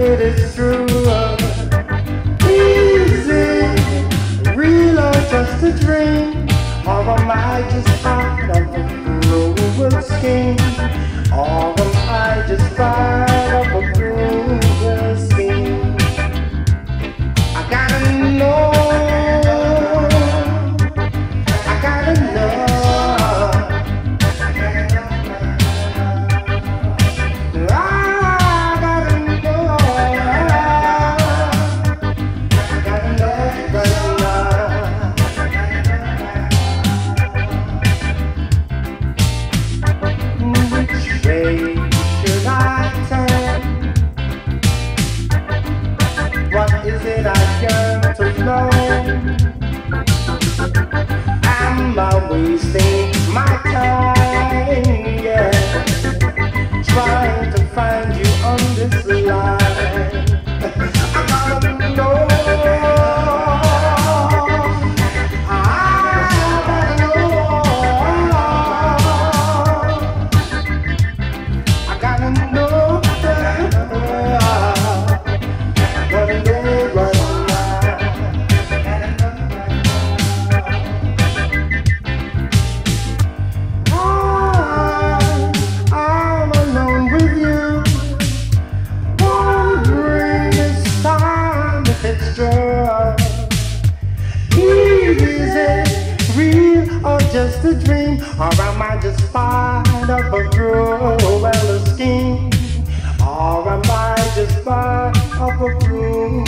it is true love. Easy, real or just a dream, or am I just part of the cruel scheme? Or always think just a dream? Or am I just part of a cruel scheme? Or am I just part of a cruel